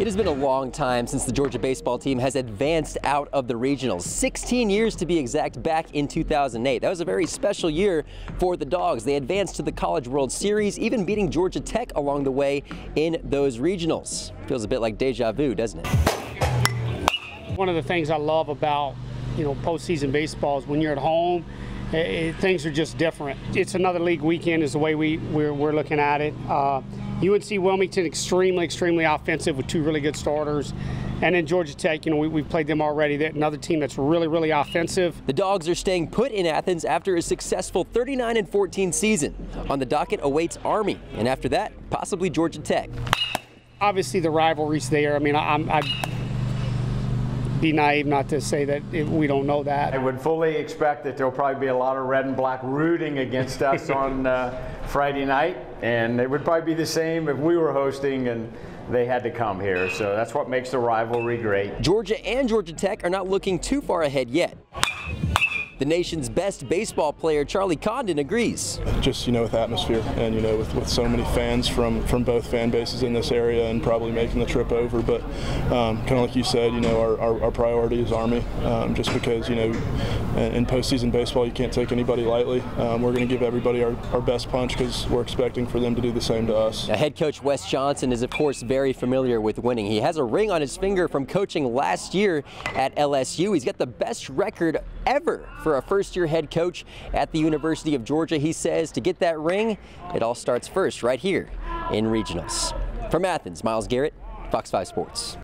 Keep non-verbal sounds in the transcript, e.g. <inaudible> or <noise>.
It has been a long time since the Georgia baseball team has advanced out of the regionals. 16 years to be exact, back in 2008. That was a very special year for the Dogs. They advanced to the College World Series, even beating Georgia Tech along the way in those regionals. Feels a bit like deja vu, doesn't it? One of the things I love about, you know, postseason baseball is when you're at home, eh, things are just different. It's another league weekend is the way we, we're, we're looking at it. Uh, UNC Wilmington extremely, extremely offensive with two really good starters. And then Georgia Tech, you know, we, have played them already. They're another team that's really, really offensive. The Dogs are staying put in Athens after a successful 39 and 14 season. On the docket awaits Army, and after that, possibly Georgia Tech. Obviously, the rivalry's there. I mean, I'm, I'd be naive not to say that it, we don't know that. I would fully expect that there'll probably be a lot of red and black rooting against us <laughs> on uh, Friday night, and it would probably be the same if we were hosting and they had to come here. So that's what makes the rivalry great. Georgia and Georgia Tech are not looking too far ahead yet. The nation's best baseball player, Charlie Condon, agrees. Just, you know, with atmosphere and, you know, with, with so many fans from, from both fan bases in this area and probably making the trip over. But um, kind of like you said, you know, our, our, our priority is Army um, just because, you know, in, in postseason baseball, you can't take anybody lightly. Um, we're going to give everybody our, our best punch because we're expecting for them to do the same to us. Now, head coach Wes Johnson is, of course, very familiar with winning. He has a ring on his finger from coaching last year at LSU. He's got the best record ever for a first year head coach at the University of Georgia. He says to get that ring, it all starts first right here in regionals. From Athens, Miles Garrett, Fox 5 Sports.